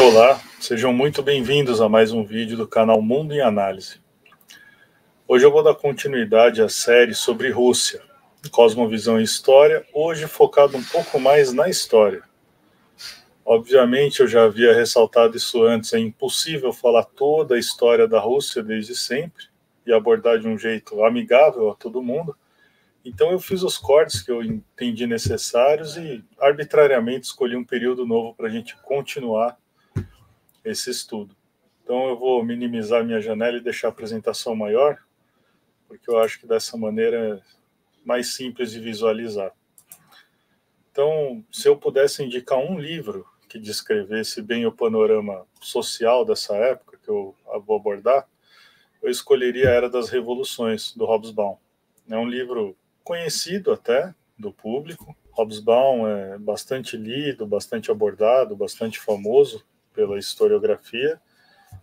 Olá, sejam muito bem-vindos a mais um vídeo do canal Mundo em Análise. Hoje eu vou dar continuidade à série sobre Rússia, Cosmovisão e História, hoje focado um pouco mais na história. Obviamente, eu já havia ressaltado isso antes, é impossível falar toda a história da Rússia desde sempre e abordar de um jeito amigável a todo mundo. Então eu fiz os cortes que eu entendi necessários e arbitrariamente escolhi um período novo para a gente continuar esse estudo. Então eu vou minimizar minha janela e deixar a apresentação maior, porque eu acho que dessa maneira é mais simples de visualizar. Então, se eu pudesse indicar um livro que descrevesse bem o panorama social dessa época que eu vou abordar, eu escolheria a Era das Revoluções, do Hobsbawm. É um livro conhecido até do público. Hobsbawm é bastante lido, bastante abordado, bastante famoso pela historiografia.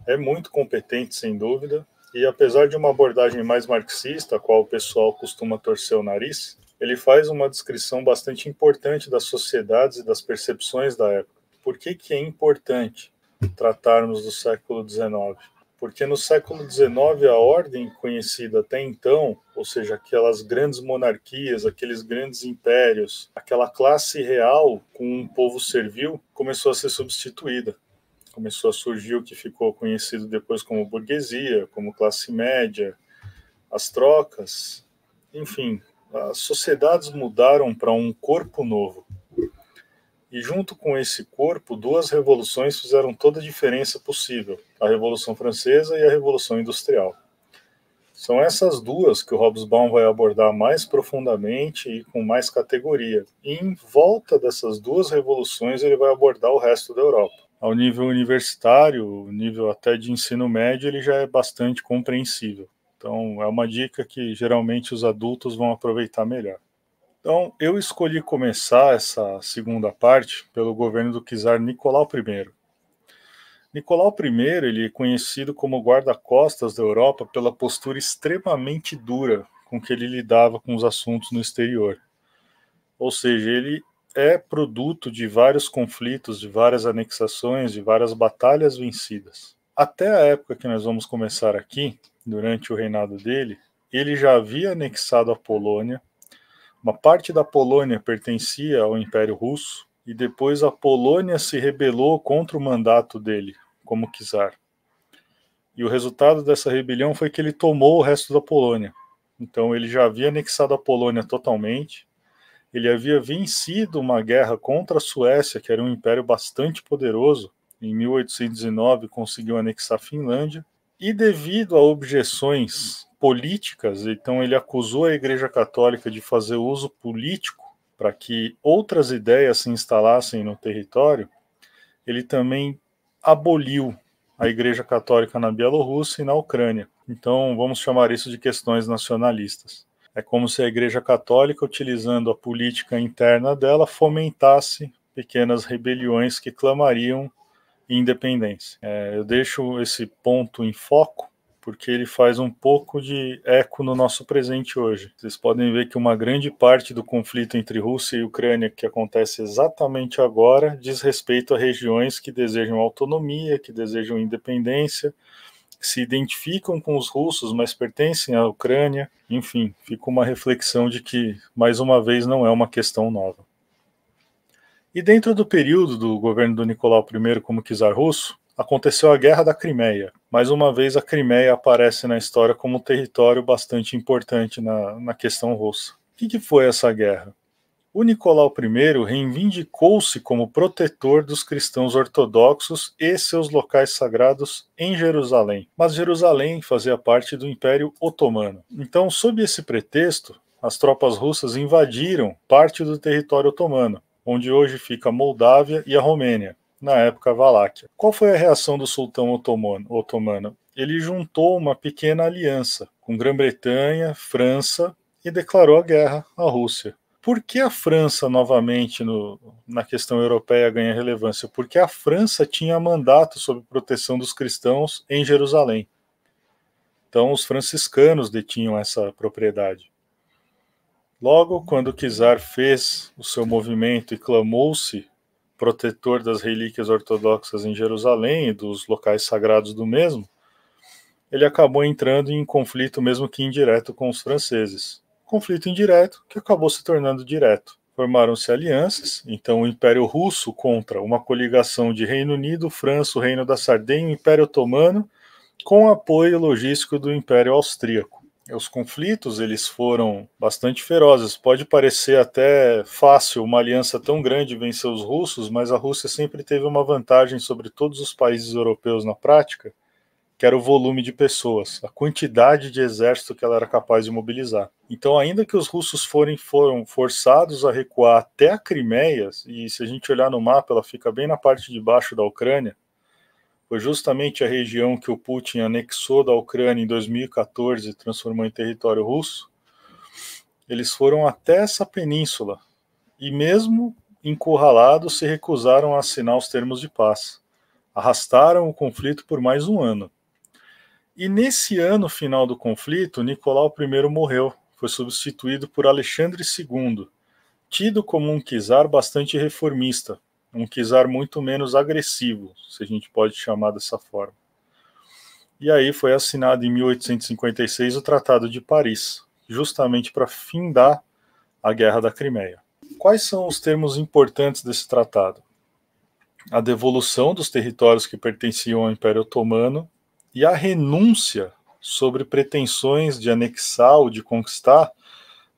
É muito competente, sem dúvida, e apesar de uma abordagem mais marxista, a qual o pessoal costuma torcer o nariz, ele faz uma descrição bastante importante das sociedades e das percepções da época. Por que, que é importante tratarmos do século XIX? porque no século XIX a ordem conhecida até então, ou seja, aquelas grandes monarquias, aqueles grandes impérios, aquela classe real com um povo servil, começou a ser substituída. Começou a surgir o que ficou conhecido depois como burguesia, como classe média, as trocas, enfim, as sociedades mudaram para um corpo novo. E junto com esse corpo, duas revoluções fizeram toda a diferença possível: a Revolução Francesa e a Revolução Industrial. São essas duas que o Hobsbawm vai abordar mais profundamente e com mais categoria. E em volta dessas duas revoluções, ele vai abordar o resto da Europa. Ao nível universitário, nível até de ensino médio, ele já é bastante compreensível. Então, é uma dica que geralmente os adultos vão aproveitar melhor. Então, eu escolhi começar essa segunda parte pelo governo do czar Nicolau I. Nicolau I ele é conhecido como guarda-costas da Europa pela postura extremamente dura com que ele lidava com os assuntos no exterior. Ou seja, ele é produto de vários conflitos, de várias anexações, de várias batalhas vencidas. Até a época que nós vamos começar aqui, durante o reinado dele, ele já havia anexado a Polônia, uma parte da Polônia pertencia ao Império Russo e depois a Polônia se rebelou contra o mandato dele como czar. E o resultado dessa rebelião foi que ele tomou o resto da Polônia. Então ele já havia anexado a Polônia totalmente. Ele havia vencido uma guerra contra a Suécia, que era um império bastante poderoso. Em 1809 conseguiu anexar a Finlândia. E devido a objeções políticas, então ele acusou a Igreja Católica de fazer uso político para que outras ideias se instalassem no território, ele também aboliu a Igreja Católica na Bielorrússia e na Ucrânia. Então, vamos chamar isso de questões nacionalistas. É como se a Igreja Católica, utilizando a política interna dela, fomentasse pequenas rebeliões que clamariam independência. É, eu deixo esse ponto em foco porque ele faz um pouco de eco no nosso presente hoje. Vocês podem ver que uma grande parte do conflito entre Rússia e Ucrânia, que acontece exatamente agora, diz respeito a regiões que desejam autonomia, que desejam independência, se identificam com os russos, mas pertencem à Ucrânia. Enfim, fica uma reflexão de que, mais uma vez, não é uma questão nova. E dentro do período do governo do Nicolau I como czar russo, aconteceu a Guerra da Crimeia. Mais uma vez, a Crimeia aparece na história como um território bastante importante na, na questão russa. O que, que foi essa guerra? O Nicolau I reivindicou-se como protetor dos cristãos ortodoxos e seus locais sagrados em Jerusalém. Mas Jerusalém fazia parte do Império Otomano. Então, sob esse pretexto, as tropas russas invadiram parte do território otomano, onde hoje fica a Moldávia e a Romênia na época Valáquia. Qual foi a reação do sultão otomano? otomano? Ele juntou uma pequena aliança com Grã-Bretanha, França e declarou a guerra à Rússia. Por que a França, novamente, no, na questão europeia, ganha relevância? Porque a França tinha mandato sob proteção dos cristãos em Jerusalém. Então, os franciscanos detinham essa propriedade. Logo, quando o czar fez o seu movimento e clamou-se protetor das relíquias ortodoxas em Jerusalém e dos locais sagrados do mesmo, ele acabou entrando em conflito, mesmo que indireto, com os franceses. Conflito indireto que acabou se tornando direto. Formaram-se alianças, então o Império Russo contra uma coligação de Reino Unido, França, o Reino da Sardenha, o Império Otomano, com apoio logístico do Império Austríaco. Os conflitos eles foram bastante ferozes. Pode parecer até fácil uma aliança tão grande vencer os russos, mas a Rússia sempre teve uma vantagem sobre todos os países europeus na prática, que era o volume de pessoas, a quantidade de exército que ela era capaz de mobilizar. Então, ainda que os russos forem foram forçados a recuar até a Crimeia, e se a gente olhar no mapa, ela fica bem na parte de baixo da Ucrânia, foi justamente a região que o Putin anexou da Ucrânia em 2014 e transformou em território russo. Eles foram até essa península e, mesmo encurralados, se recusaram a assinar os termos de paz. Arrastaram o conflito por mais um ano. E nesse ano final do conflito, Nicolau I morreu, foi substituído por Alexandre II, tido como um czar bastante reformista, um czar muito menos agressivo, se a gente pode chamar dessa forma. E aí foi assinado em 1856 o Tratado de Paris, justamente para findar a Guerra da Crimeia. Quais são os termos importantes desse tratado? A devolução dos territórios que pertenciam ao Império Otomano e a renúncia sobre pretensões de anexar ou de conquistar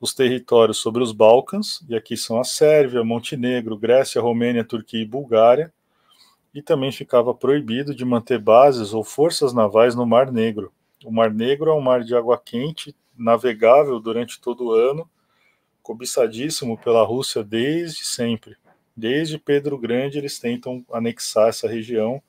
os territórios sobre os Balcãs, e aqui são a Sérvia, Montenegro, Grécia, Romênia, Turquia e Bulgária, e também ficava proibido de manter bases ou forças navais no Mar Negro. O Mar Negro é um mar de água quente, navegável durante todo o ano, cobiçadíssimo pela Rússia desde sempre. Desde Pedro Grande eles tentam anexar essa região.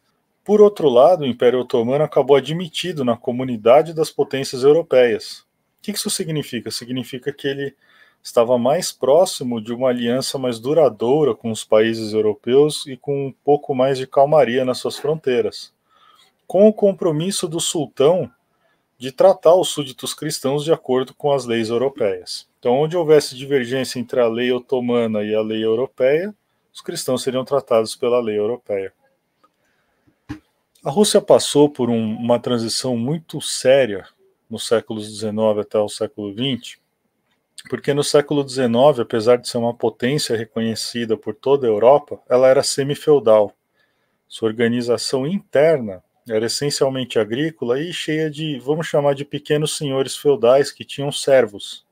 Por outro lado, o Império Otomano acabou admitido na comunidade das potências europeias, o que isso significa? Significa que ele estava mais próximo de uma aliança mais duradoura com os países europeus e com um pouco mais de calmaria nas suas fronteiras, com o compromisso do sultão de tratar os súditos cristãos de acordo com as leis europeias. Então, onde houvesse divergência entre a lei otomana e a lei europeia, os cristãos seriam tratados pela lei europeia. A Rússia passou por um, uma transição muito séria nos séculos XIX até o século XX, porque no século XIX, apesar de ser uma potência reconhecida por toda a Europa, ela era semi-feudal. Sua organização interna era essencialmente agrícola e cheia de, vamos chamar de pequenos senhores feudais que tinham servos.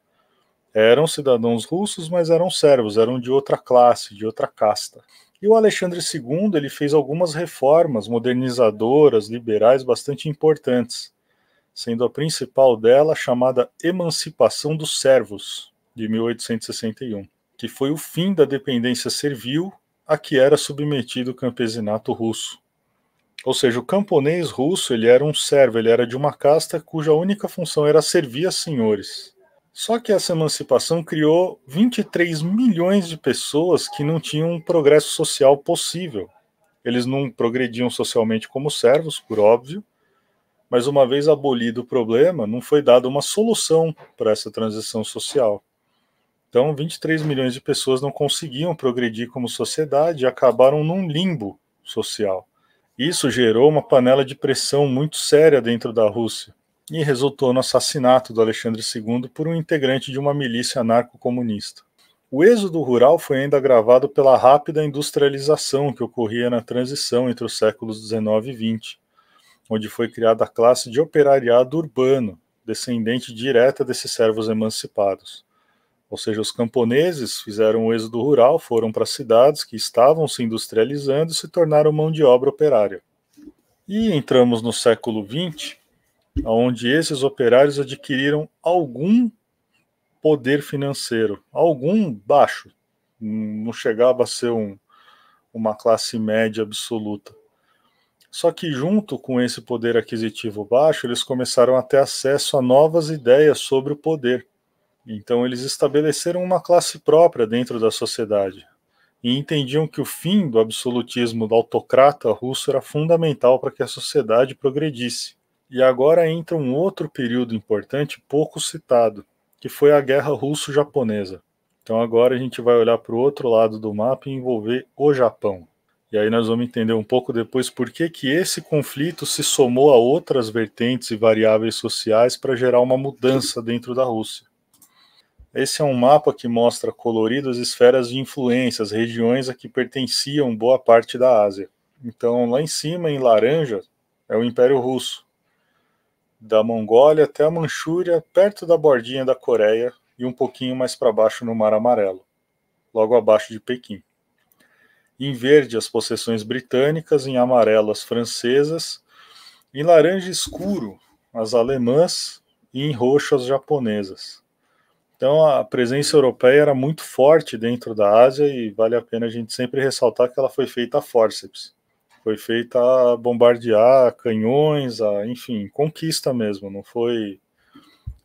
Eram cidadãos russos, mas eram servos, eram de outra classe, de outra casta. E o Alexandre II ele fez algumas reformas modernizadoras, liberais bastante importantes sendo a principal dela chamada Emancipação dos Servos, de 1861, que foi o fim da dependência servil a que era submetido o campesinato russo. Ou seja, o camponês russo ele era um servo, ele era de uma casta cuja única função era servir a senhores. Só que essa emancipação criou 23 milhões de pessoas que não tinham um progresso social possível. Eles não progrediam socialmente como servos, por óbvio, mas uma vez abolido o problema, não foi dada uma solução para essa transição social. Então, 23 milhões de pessoas não conseguiam progredir como sociedade e acabaram num limbo social. Isso gerou uma panela de pressão muito séria dentro da Rússia e resultou no assassinato do Alexandre II por um integrante de uma milícia anarco-comunista. O êxodo rural foi ainda agravado pela rápida industrialização que ocorria na transição entre os séculos XIX e XX onde foi criada a classe de operariado urbano, descendente direta desses servos emancipados. Ou seja, os camponeses fizeram o êxodo rural, foram para cidades que estavam se industrializando e se tornaram mão de obra operária. E entramos no século XX, onde esses operários adquiriram algum poder financeiro, algum baixo, não chegava a ser um, uma classe média absoluta. Só que, junto com esse poder aquisitivo baixo, eles começaram a ter acesso a novas ideias sobre o poder. Então, eles estabeleceram uma classe própria dentro da sociedade e entendiam que o fim do absolutismo do autocrata russo era fundamental para que a sociedade progredisse. E agora entra um outro período importante pouco citado, que foi a Guerra Russo-Japonesa. Então agora a gente vai olhar para o outro lado do mapa e envolver o Japão. E aí nós vamos entender um pouco depois por que, que esse conflito se somou a outras vertentes e variáveis sociais para gerar uma mudança dentro da Rússia. Esse é um mapa que mostra coloridas esferas de influência, as regiões a que pertenciam boa parte da Ásia. Então, lá em cima, em laranja, é o Império Russo. Da Mongólia até a Manchúria, perto da bordinha da Coreia, e um pouquinho mais para baixo no Mar Amarelo, logo abaixo de Pequim. Em verde, as possessões britânicas, em amarelo, as francesas, em laranja escuro, as alemãs e em roxo, as japonesas. Então a presença europeia era muito forte dentro da Ásia e vale a pena a gente sempre ressaltar que ela foi feita a forceps. Foi feita a bombardear canhões, a, enfim, conquista mesmo, não foi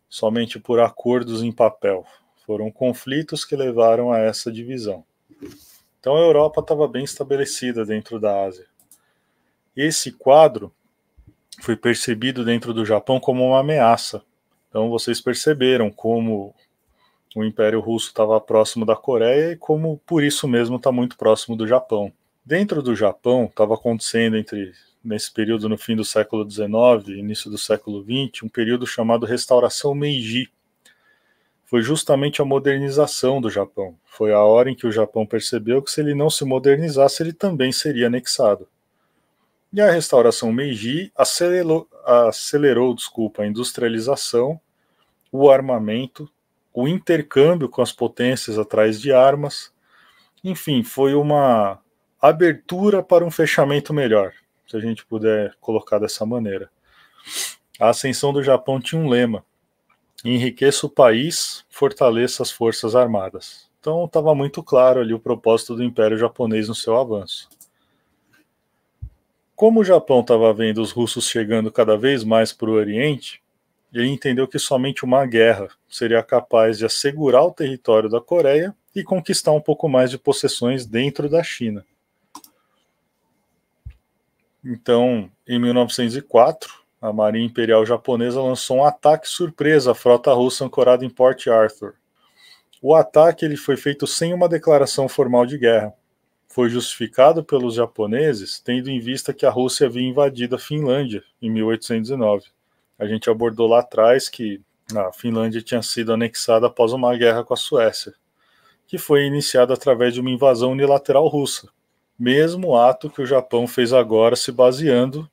somente por acordos em papel. Foram conflitos que levaram a essa divisão. Então a Europa estava bem estabelecida dentro da Ásia. Esse quadro foi percebido dentro do Japão como uma ameaça. Então vocês perceberam como o Império Russo estava próximo da Coreia e como por isso mesmo está muito próximo do Japão. Dentro do Japão estava acontecendo entre nesse período no fim do século XIX, início do século XX, um período chamado Restauração Meiji. Foi justamente a modernização do Japão. Foi a hora em que o Japão percebeu que se ele não se modernizasse, ele também seria anexado. E a restauração Meiji acelerou, acelerou desculpa, a industrialização, o armamento, o intercâmbio com as potências atrás de armas. Enfim, foi uma abertura para um fechamento melhor se a gente puder colocar dessa maneira. A ascensão do Japão tinha um lema: enriqueça o país, fortaleça as forças armadas. Então estava muito claro ali o propósito do Império Japonês no seu avanço. Como o Japão estava vendo os russos chegando cada vez mais para o Oriente, ele entendeu que somente uma guerra seria capaz de assegurar o território da Coreia e conquistar um pouco mais de possessões dentro da China. Então, em 1904, a Marinha Imperial Japonesa lançou um ataque surpresa à frota russa ancorada em Port Arthur. O ataque ele foi feito sem uma declaração formal de guerra. Foi justificado pelos japoneses, tendo em vista que a Rússia havia invadido a Finlândia em 1809. A gente abordou lá atrás que a Finlândia tinha sido anexada após uma guerra com a Suécia, que foi iniciada através de uma invasão unilateral russa, mesmo ato que o Japão fez agora se baseando,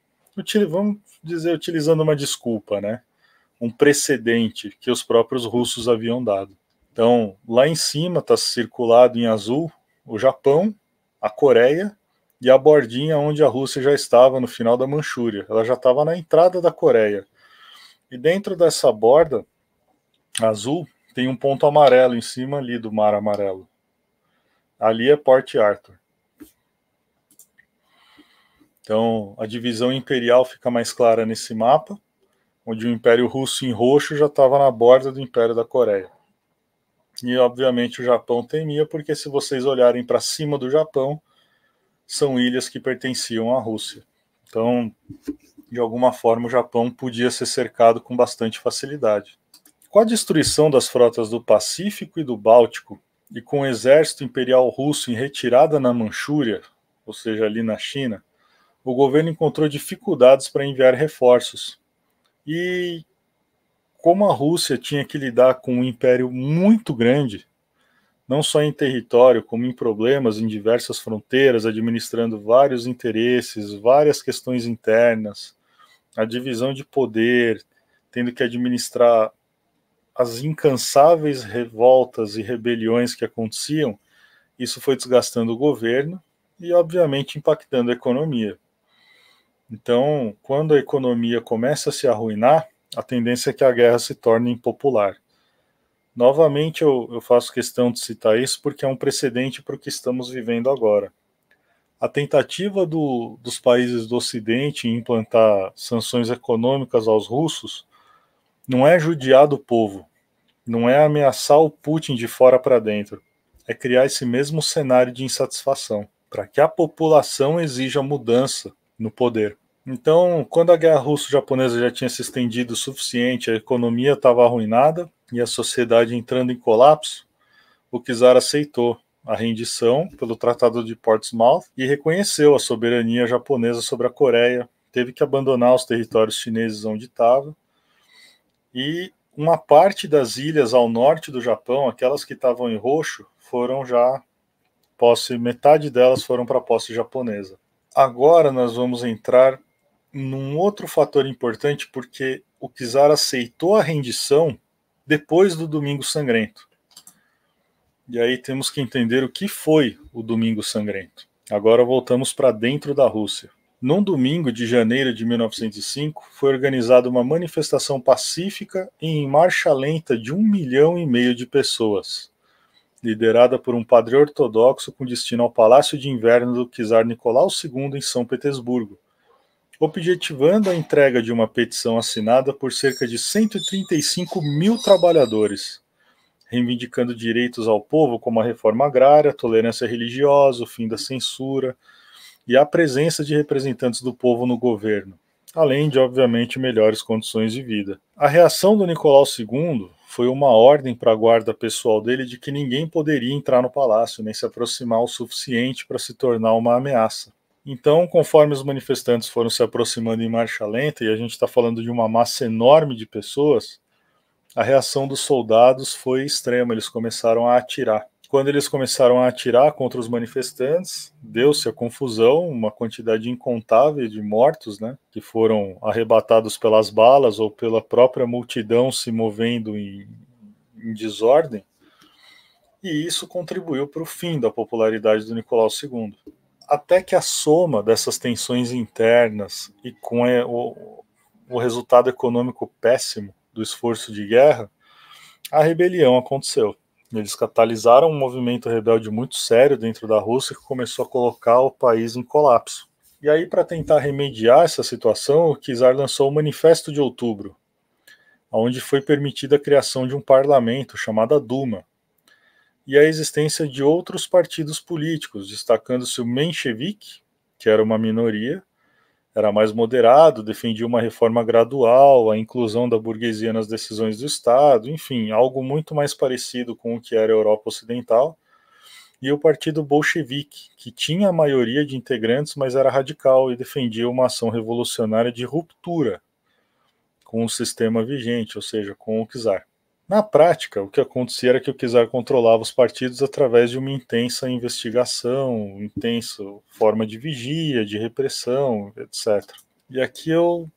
vamos dizer, utilizando uma desculpa, né? Um precedente que os próprios russos haviam dado. Então, lá em cima está circulado em azul o Japão, a Coreia e a bordinha onde a Rússia já estava no final da Manchúria. Ela já estava na entrada da Coreia. E dentro dessa borda azul tem um ponto amarelo em cima ali do Mar Amarelo. Ali é Port Arthur. Então, a divisão imperial fica mais clara nesse mapa, onde o Império Russo em roxo já estava na borda do Império da Coreia. E, obviamente, o Japão temia, porque se vocês olharem para cima do Japão, são ilhas que pertenciam à Rússia. Então, de alguma forma, o Japão podia ser cercado com bastante facilidade. Com a destruição das frotas do Pacífico e do Báltico, e com o exército imperial russo em retirada na Manchúria, ou seja, ali na China, o governo encontrou dificuldades para enviar reforços. E como a Rússia tinha que lidar com um império muito grande, não só em território, como em problemas em diversas fronteiras, administrando vários interesses, várias questões internas, a divisão de poder, tendo que administrar as incansáveis revoltas e rebeliões que aconteciam, isso foi desgastando o governo e, obviamente, impactando a economia. Então, quando a economia começa a se arruinar, a tendência é que a guerra se torne impopular. Novamente, eu, eu faço questão de citar isso porque é um precedente para o que estamos vivendo agora. A tentativa do, dos países do Ocidente em implantar sanções econômicas aos russos não é judiar do povo, não é ameaçar o Putin de fora para dentro, é criar esse mesmo cenário de insatisfação, para que a população exija mudança no poder. Então, quando a guerra russo-japonesa já tinha se estendido o suficiente, a economia estava arruinada e a sociedade entrando em colapso, o czar aceitou a rendição pelo Tratado de Portsmouth e reconheceu a soberania japonesa sobre a Coreia. Teve que abandonar os territórios chineses onde estava. E uma parte das ilhas ao norte do Japão, aquelas que estavam em roxo, foram já posse, metade delas foram para posse japonesa. Agora nós vamos entrar num outro fator importante, porque o czar aceitou a rendição depois do Domingo Sangrento. E aí temos que entender o que foi o Domingo Sangrento. Agora voltamos para dentro da Rússia. Num domingo de janeiro de 1905, foi organizada uma manifestação pacífica e em marcha lenta de um milhão e meio de pessoas, liderada por um padre ortodoxo com destino ao Palácio de Inverno do czar Nicolau II em São Petersburgo, objetivando a entrega de uma petição assinada por cerca de 135 mil trabalhadores reivindicando direitos ao povo como a reforma agrária, a tolerância religiosa, o fim da censura e a presença de representantes do povo no governo, além de, obviamente, melhores condições de vida. A reação do Nicolau II foi uma ordem para a guarda pessoal dele de que ninguém poderia entrar no palácio nem se aproximar o suficiente para se tornar uma ameaça. Então, conforme os manifestantes foram se aproximando em marcha lenta, e a gente está falando de uma massa enorme de pessoas, a reação dos soldados foi extrema, eles começaram a atirar. Quando eles começaram a atirar contra os manifestantes, deu-se a confusão, uma quantidade incontável de mortos, né, que foram arrebatados pelas balas ou pela própria multidão se movendo em, em desordem. E isso contribuiu para o fim da popularidade do Nicolau II. Até que a soma dessas tensões internas e com o, o resultado econômico péssimo do esforço de guerra, a rebelião aconteceu. Eles catalisaram um movimento rebelde muito sério dentro da Rússia que começou a colocar o país em colapso. E aí, para tentar remediar essa situação, o Kizar lançou o Manifesto de Outubro, onde foi permitida a criação de um parlamento chamado Duma, e a existência de outros partidos políticos, destacando-se o Menshevik, que era uma minoria, era mais moderado, defendia uma reforma gradual, a inclusão da burguesia nas decisões do Estado, enfim, algo muito mais parecido com o que era a Europa Ocidental, e o Partido Bolchevique, que tinha a maioria de integrantes, mas era radical e defendia uma ação revolucionária de ruptura com o sistema vigente, ou seja, com o czar. Na prática, o que acontecia era que o czar controlava os partidos através de uma intensa investigação, intensa forma de vigia, de repressão, etc. E aqui eu,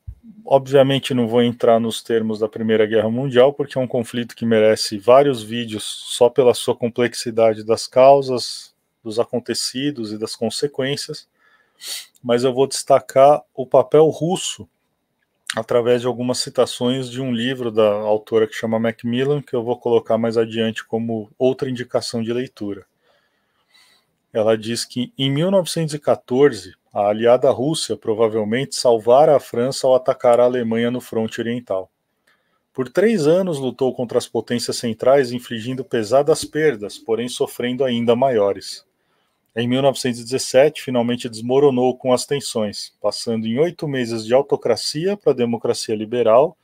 obviamente, não vou entrar nos termos da Primeira Guerra Mundial, porque é um conflito que merece vários vídeos só pela sua complexidade das causas, dos acontecidos e das consequências, mas eu vou destacar o papel russo através de algumas citações de um livro da autora que chama Macmillan, que eu vou colocar mais adiante como outra indicação de leitura. Ela diz que em 1914, a aliada Rússia provavelmente salvara a França ao atacar a Alemanha no fronte oriental. Por três anos lutou contra as potências centrais, infligindo pesadas perdas, porém sofrendo ainda maiores. Em 1917, finalmente desmoronou com as tensões, passando em oito meses de autocracia para democracia liberal,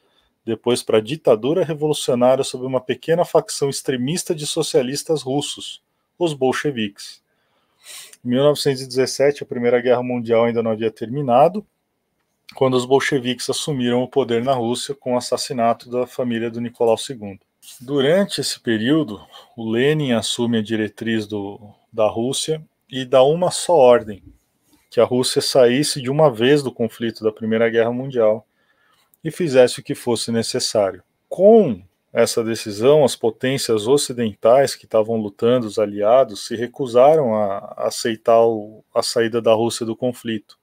depois para ditadura revolucionária sob uma pequena facção extremista de socialistas russos, os bolcheviques. Em 1917, a Primeira Guerra Mundial ainda não havia terminado, quando os bolcheviques assumiram o poder na Rússia com o assassinato da família do Nicolau II. Durante esse período, o Lenin assume a diretriz do, da Rússia e dá uma só ordem: que a Rússia saísse de uma vez do conflito da Primeira Guerra Mundial e fizesse o que fosse necessário. Com essa decisão, as potências ocidentais que estavam lutando, os aliados, se recusaram a aceitar a saída da Rússia do conflito.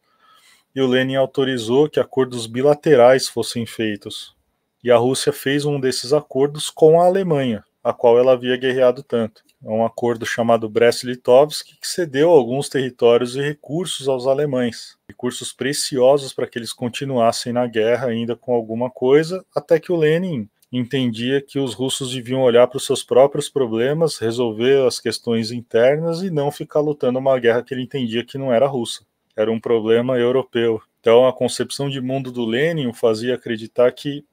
E o Lenin autorizou que acordos bilaterais fossem feitos. E a Rússia fez um desses acordos com a Alemanha, a qual ela havia guerreado tanto. É um acordo chamado Brest-Litovsk que cedeu alguns territórios e recursos aos alemães, recursos preciosos para que eles continuassem na guerra ainda com alguma coisa, até que o Lenin entendia que os russos deviam olhar para os seus próprios problemas, resolver as questões internas e não ficar lutando uma guerra que ele entendia que não era russa, era um problema europeu. Então a concepção de mundo do Lenin o fazia acreditar que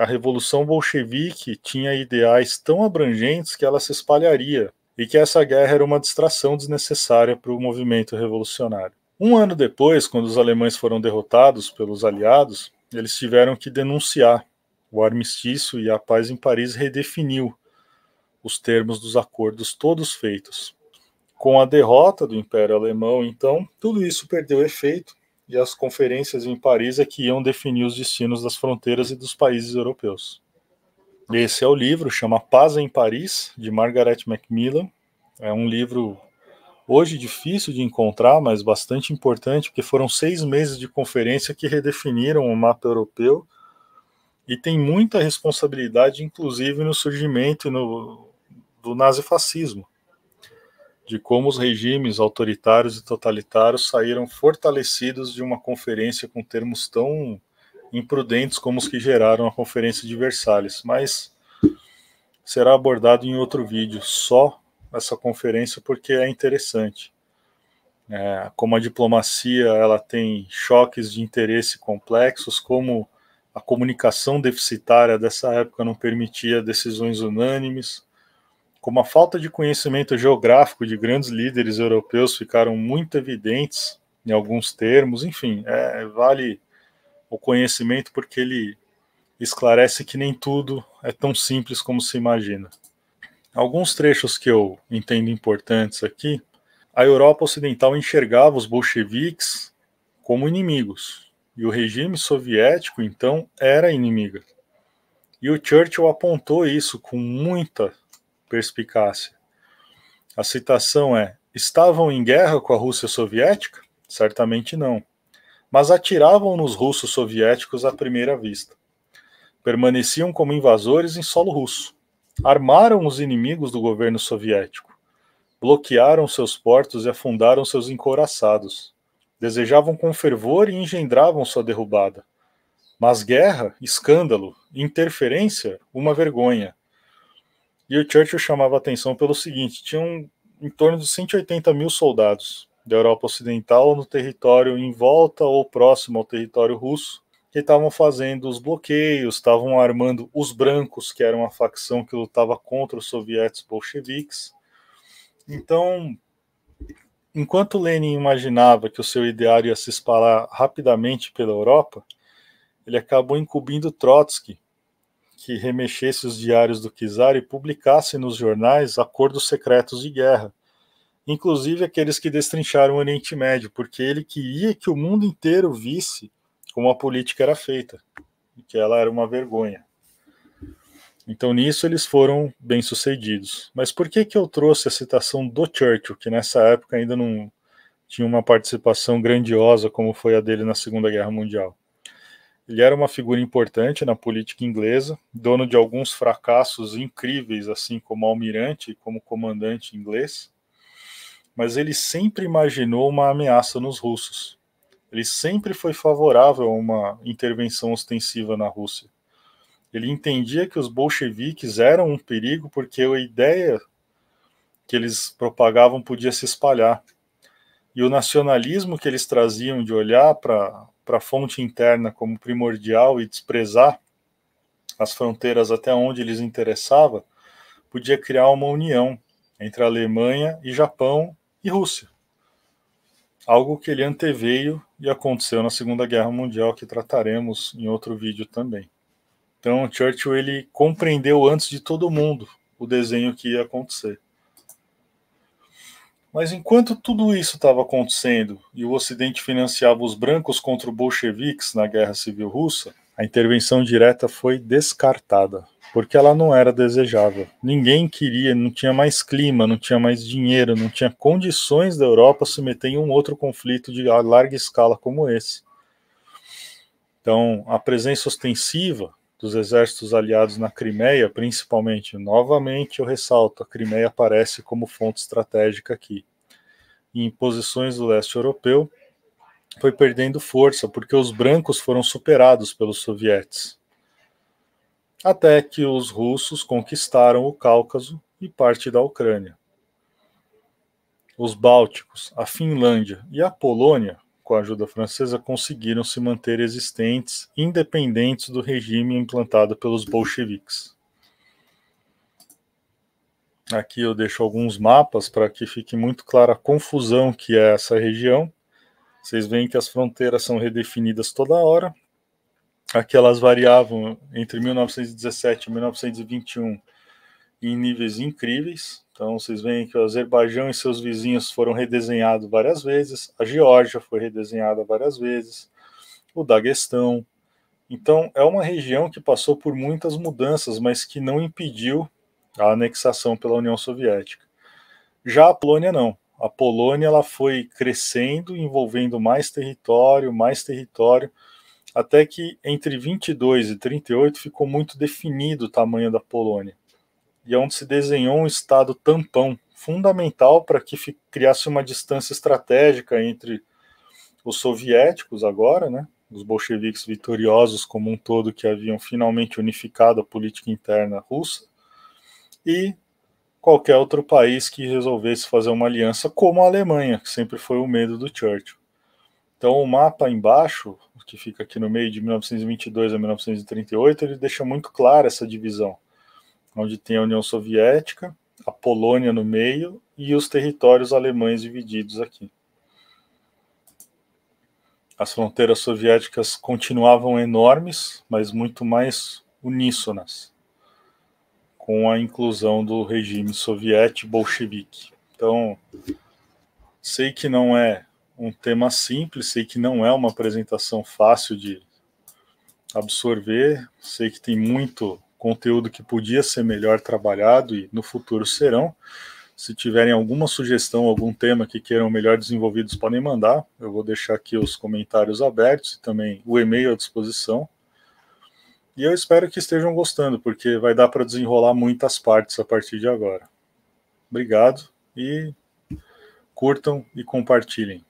a Revolução Bolchevique tinha ideais tão abrangentes que ela se espalharia. e que essa guerra era uma distração desnecessária para o movimento revolucionário. Um ano depois, quando os alemães foram derrotados pelos aliados, eles tiveram que denunciar o armistício e a paz em Paris redefiniu os termos dos acordos todos feitos. Com a derrota do Império Alemão, então, tudo isso perdeu efeito e as conferências em Paris é que iam definir os destinos das fronteiras e dos países europeus. Esse é o livro, chama Paz em Paris, de Margaret Macmillan. É um livro hoje difícil de encontrar, mas bastante importante, porque foram seis meses de conferência que redefiniram o mapa europeu e tem muita responsabilidade, inclusive, no surgimento no, do nazifascismo, de como os regimes autoritários e totalitários saíram fortalecidos de uma conferência com termos tão imprudentes como os que geraram a Conferência de Versalhes, mas será abordado em outro vídeo só essa conferência porque é interessante. É, como a diplomacia ela tem choques de interesse complexos, como a comunicação deficitária dessa época não permitia decisões unânimes, como a falta de conhecimento geográfico de grandes líderes europeus ficaram muito evidentes em alguns termos, enfim, é, vale o conhecimento porque ele esclarece que nem tudo é tão simples como se imagina. Alguns trechos que eu entendo importantes aqui, a Europa Ocidental enxergava os bolcheviques como inimigos, e o regime soviético, então, era inimiga. E o Churchill apontou isso com muita perspicácia. A citação é: estavam em guerra com a Rússia soviética? Certamente não mas atiravam nos russos soviéticos à primeira vista. Permaneciam como invasores em solo russo. Armaram os inimigos do governo soviético. Bloquearam seus portos e afundaram seus encouraçados. Desejavam com fervor e engendravam sua derrubada. Mas guerra, escândalo, interferência, uma vergonha. E o Churchill chamava atenção pelo seguinte: tinham em torno de 180 mil soldados, da Europa Ocidental no território em volta ou próximo ao território russo, que estavam fazendo os bloqueios, estavam armando os brancos, que eram a facção que lutava contra os soviéticos bolcheviques. Então, enquanto Lenin imaginava que o seu ideário ia se espalhar rapidamente pela Europa, ele acabou incumbindo Trotsky que remexesse os diários do czar e publicasse nos jornais acordos secretos de guerra, inclusive aqueles que destrincharam o Oriente Médio, porque ele queria que o mundo inteiro visse como a política era feita, e que ela era uma vergonha. Então nisso eles foram bem sucedidos. Mas por que que eu trouxe a citação do Churchill, que nessa época ainda não tinha uma participação grandiosa como foi a dele na Segunda Guerra Mundial? Ele era uma figura importante na política inglesa, dono de alguns fracassos incríveis, assim como almirante e como comandante inglês mas ele sempre imaginou uma ameaça nos russos. Ele sempre foi favorável a uma intervenção ostensiva na Rússia. Ele entendia que os bolcheviques eram um perigo porque a ideia que eles propagavam podia se espalhar. E o nacionalismo que eles traziam de olhar para a fonte interna como primordial e desprezar as fronteiras até onde lhes interessava, podia criar uma união entre Alemanha e Japão e Rússia. Algo que ele anteveio e aconteceu na Segunda Guerra Mundial, que trataremos em outro vídeo também. Então, Churchill ele compreendeu antes de todo mundo o desenho que ia acontecer. Mas enquanto tudo isso estava acontecendo e o Ocidente financiava os brancos contra os bolcheviques na Guerra Civil Russa, a intervenção direta foi descartada porque ela não era desejável. Ninguém queria, não tinha mais clima, não tinha mais dinheiro, não tinha condições da Europa se meter em um outro conflito de larga escala como esse. Então, a presença ostensiva dos exércitos aliados na Crimeia, principalmente, novamente eu ressalto, a Crimeia aparece como fonte estratégica aqui. Em posições do leste europeu, foi perdendo força, porque os brancos foram superados pelos sovietes até que os russos conquistaram o Cáucaso e parte da Ucrânia. Os Bálticos, a Finlândia e a Polônia, com a ajuda francesa, conseguiram se manter existentes, independentes do regime implantado pelos bolcheviques. Aqui eu deixo alguns mapas para que fique muito clara a confusão que é essa região. Vocês veem que as fronteiras são redefinidas toda hora. Aqui elas variavam entre 1917 e 1921 em níveis incríveis. Então vocês veem que o Azerbaijão e seus vizinhos foram redesenhados várias vezes, a Geórgia foi redesenhada várias vezes, o Daguestão. Então é uma região que passou por muitas mudanças, mas que não impediu a anexação pela União Soviética. Já a Polônia não. A Polônia ela foi crescendo, envolvendo mais território, mais território, até que entre 22 e 38 ficou muito definido o tamanho da Polônia e onde se desenhou um estado tampão fundamental para que criasse uma distância estratégica entre os soviéticos agora, né, os bolcheviques vitoriosos como um todo que haviam finalmente unificado a política interna russa, e qualquer outro país que resolvesse fazer uma aliança, como a Alemanha, que sempre foi o medo do Churchill. Então, o mapa embaixo, que fica aqui no meio de 1922 a 1938, ele deixa muito clara essa divisão onde tem a União Soviética, a Polônia no meio e os territórios alemães divididos aqui. As fronteiras soviéticas continuavam enormes, mas muito mais uníssonas, com a inclusão do regime soviético bolchevique. Então, sei que não é um tema simples, sei que não é uma apresentação fácil de absorver, sei que tem muito conteúdo que podia ser melhor trabalhado e no futuro serão. Se tiverem alguma sugestão, algum tema que queiram melhor desenvolvidos, podem mandar. Eu vou deixar aqui os comentários abertos e também o e-mail à disposição. E eu espero que estejam gostando, porque vai dar para desenrolar muitas partes a partir de agora. Obrigado e curtam e compartilhem.